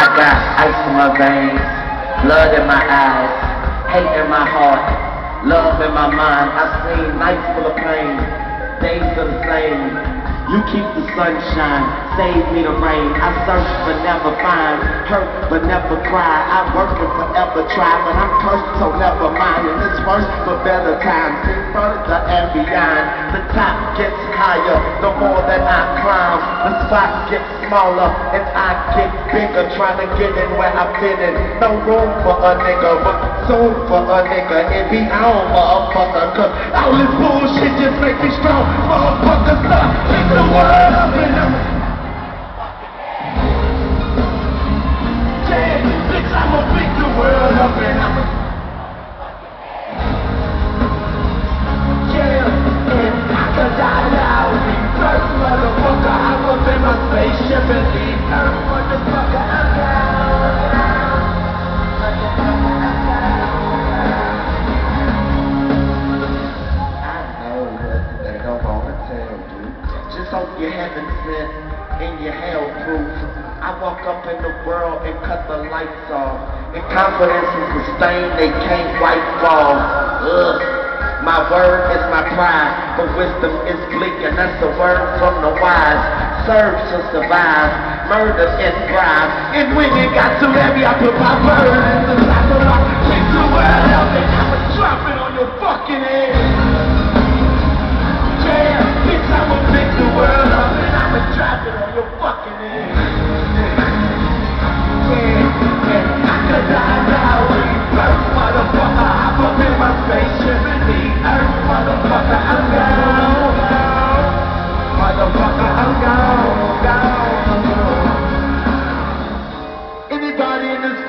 I got ice in my veins, blood in my eyes, hate in my heart, love in my mind. I've seen nights full of pain, days are the same. You keep the sunshine, save me the rain. I search but never find, hurt but never cry. I work and forever try, but I'm cursed, so never mind. And it's worse for better times, The top gets higher, the more that I climb. The spot gets smaller, and I get bigger. Trying to get in where I've been in. No room for a nigga, but soon for a nigga. It be on, motherfucker, cause all this bullshit Just hope you haven't sent and you held proof. I walk up in the world and cut the lights off. And confidence is the stain they can't wipe off. Ugh. My word is my pride, but wisdom is bleak, and that's the word from the wise. Serve to survive, murder and thrive. And when it got too heavy, I put